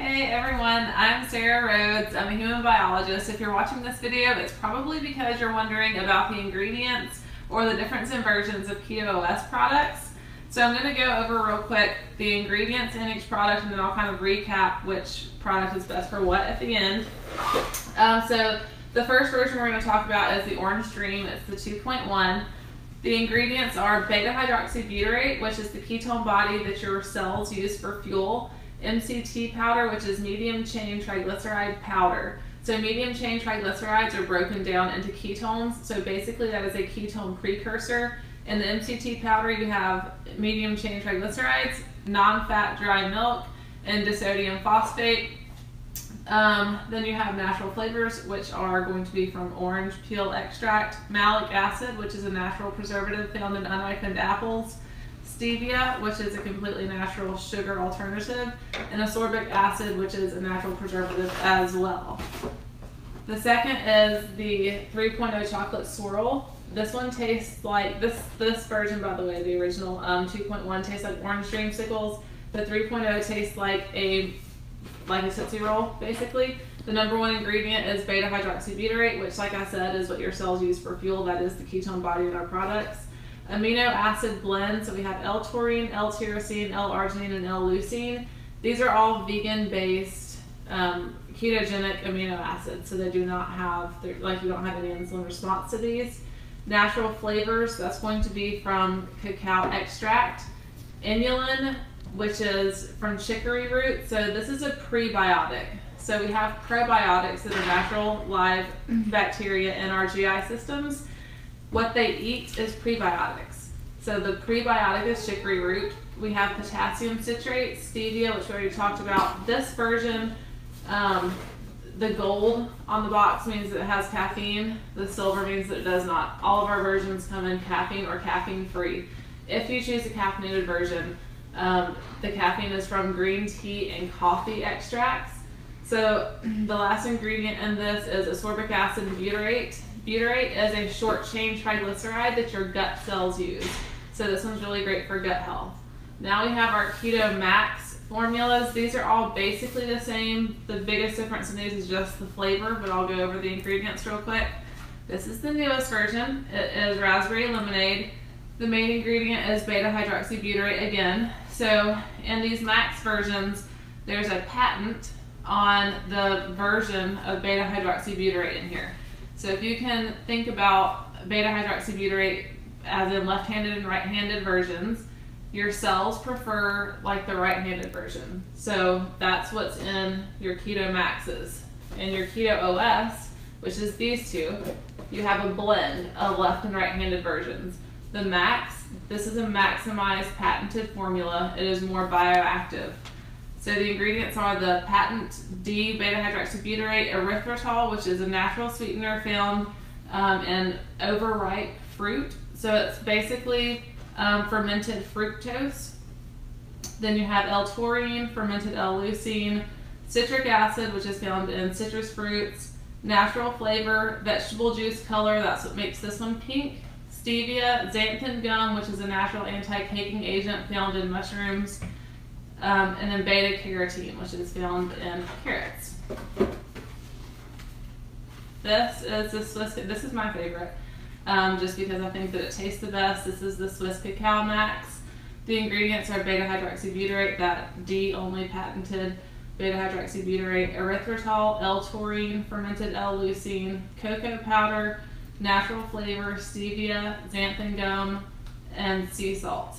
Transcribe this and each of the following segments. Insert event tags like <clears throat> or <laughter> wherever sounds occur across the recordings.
Hey everyone, I'm Sara Rhodes. I'm a human biologist. If you're watching this video, it's probably because you're wondering about the ingredients or the difference in versions of Keto OS products. So I'm going to go over real quick the ingredients in each product and then I'll kind of recap which product is best for what at the end. Um, so the first version we're going to talk about is the Orange Dream. It's the 2.1. The ingredients are beta hydroxybutyrate, which is the ketone body that your cells use for fuel, MCT powder, which is medium chain triglyceride powder. So medium chain triglycerides are broken down into ketones. So basically that is a ketone precursor. In the MCT powder, you have medium chain triglycerides, non-fat dry milk, and disodium phosphate. Um, then you have natural flavors, which are going to be from orange peel extract, malic acid, which is a natural preservative found in unripened apples, stevia, which is a completely natural sugar alternative, and ascorbic acid, which is a natural preservative as well. The second is the 3.0 chocolate swirl. This one tastes like this. This version, by the way, the original um, 2.1 tastes like orange dreamsicles. The 3.0 tastes like a like a Tootsie Roll, basically. The number one ingredient is beta hydroxybutyrate, which, like I said, is what your cells use for fuel. That is the ketone body in our products. Amino acid blend, so we have L-taurine, L-tyrosine, L-arginine, and L-leucine. These are all vegan-based um, ketogenic amino acids, so they do not have, like you don't have any insulin response to these. Natural flavors, that's going to be from cacao extract. Inulin, which is from chicory root. So this is a prebiotic. So we have probiotics that are natural live bacteria in our GI systems. What they eat is prebiotics. So the prebiotic is chicory root. We have potassium citrate, stevia, which we already talked about. This version, um, the gold on the box means it has caffeine. The silver means that it does not. All of our versions come in caffeine or caffeine free. If you choose a caffeinated version, um, the caffeine is from green tea and coffee extracts. So <clears throat> the last ingredient in this is ascorbic acid butyrate. Butyrate is a short chain triglyceride that your gut cells use. So this one's really great for gut health. Now we have our Keto Max formulas. These are all basically the same. The biggest difference in these is just the flavor, but I'll go over the ingredients real quick. This is the newest version. It is raspberry lemonade. The main ingredient is beta hydroxybutyrate again. So in these max versions, there's a patent on the version of beta hydroxybutyrate in here. So if you can think about beta hydroxybutyrate as in left-handed and right-handed versions, your cells prefer like the right-handed version. So that's what's in your Keto Maxes. In your Keto OS, which is these two, you have a blend of left and right-handed versions. The Max, this is a maximized patented formula. It is more bioactive. So the ingredients are the patent D beta hydroxybutyrate erythritol, which is a natural sweetener found um, in overripe fruit. So it's basically um, fermented fructose. Then you have L-taurine, fermented L-leucine, citric acid, which is found in citrus fruits, natural flavor, vegetable juice color, that's what makes this one pink, stevia, xanthan gum, which is a natural anti-caking agent found in mushrooms, um, and then beta carotene, which is found in carrots. This is the Swiss, this is my favorite, um, just because I think that it tastes the best. This is the Swiss Cacao Max. The ingredients are beta hydroxybutyrate, that D only patented beta hydroxybutyrate, erythritol, L-taurine, fermented L-leucine, cocoa powder, natural flavor, stevia, xanthan gum, and sea salt.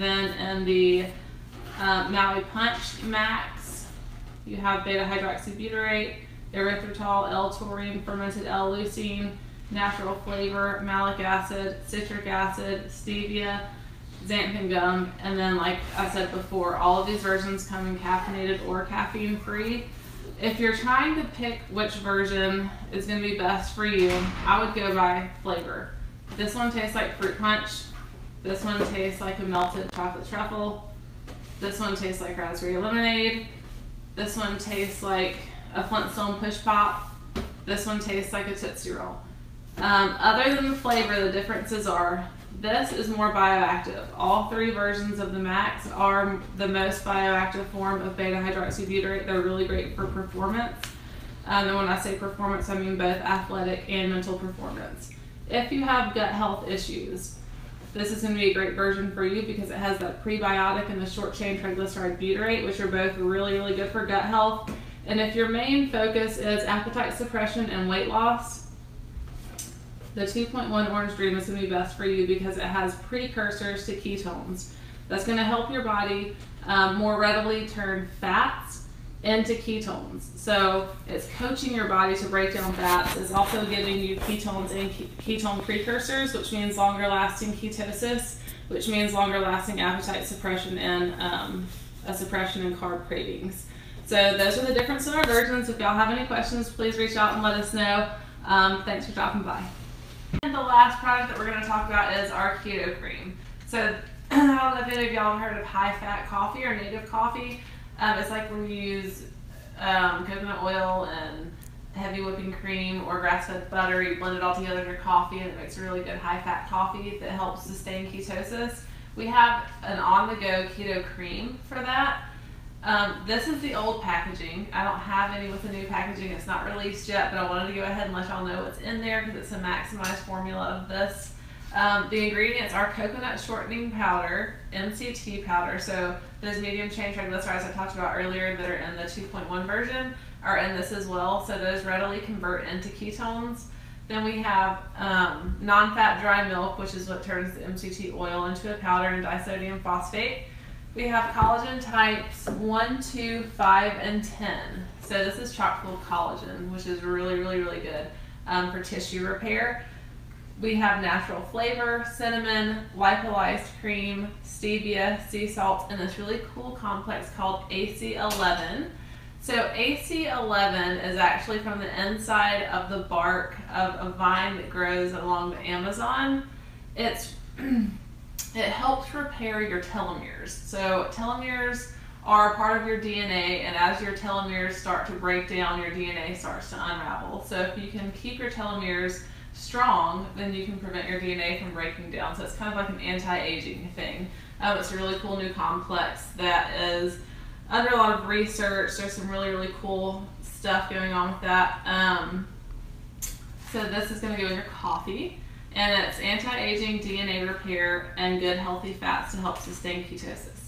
Then in the uh, Maui Punch Max, you have beta hydroxybutyrate, erythritol, L-taurine, fermented L-leucine, natural flavor, malic acid, citric acid, stevia, xanthan gum, and then like I said before, all of these versions come in caffeinated or caffeine free. If you're trying to pick which version is going to be best for you, I would go by flavor. This one tastes like fruit punch. This one tastes like a melted chocolate truffle. This one tastes like raspberry lemonade. This one tastes like a Flintstone push pop. This one tastes like a Tootsie Roll. Um, other than the flavor, the differences are This is more bioactive. All three versions of the Max are the most bioactive form of beta hydroxybutyrate. They're really great for performance. Um, and when I say performance, I mean both athletic and mental performance. If you have gut health issues, this is going to be a great version for you because it has that prebiotic and the short chain triglyceride butyrate, which are both really, really good for gut health. And if your main focus is appetite suppression and weight loss, the 2.1 Orange Dream is going to be best for you because it has precursors to ketones. That's going to help your body um, more readily turn fats into ketones. So it's coaching your body to break down fats. It's also giving you ketones and ketone precursors, which means longer lasting ketosis, which means longer lasting appetite suppression and um, a suppression in carb cravings. So those are the different similar versions. If y'all have any questions, please reach out and let us know. Um, thanks for dropping by. And the last product that we're going to talk about is our keto cream. So <clears throat> I don't know if any of y'all have heard of high fat coffee or native coffee. Um, it's like when you use um, coconut oil and heavy whipping cream or grass-fed butter, you blend it all together in your coffee and it makes a really good high-fat coffee that helps sustain ketosis. We have an on-the-go keto cream for that. Um, this is the old packaging. I don't have any with the new packaging. It's not released yet, but I wanted to go ahead and let y'all know what's in there because it's a maximized formula of this. Um, the ingredients are coconut shortening powder, MCT powder. So those medium chain triglycerides I talked about earlier that are in the 2.1 version are in this as well. So those readily convert into ketones. Then we have um, non-fat dry milk, which is what turns the MCT oil into a powder and disodium phosphate. We have collagen types 1, 2, 5, and 10. So this is chock full of collagen, which is really, really, really good um, for tissue repair. We have natural flavor, cinnamon, lipolyzed cream, stevia, sea salt, and this really cool complex called AC11. So AC11 is actually from the inside of the bark of a vine that grows along the Amazon. It's <clears throat> it helps repair your telomeres. So telomeres are part of your DNA, and as your telomeres start to break down, your DNA starts to unravel. So if you can keep your telomeres strong, then you can prevent your DNA from breaking down. So it's kind of like an anti-aging thing. Um, it's a really cool new complex that is under a lot of research. There's some really, really cool stuff going on with that. Um, so this is going to go in your coffee. And it's anti-aging, DNA repair, and good healthy fats to help sustain ketosis.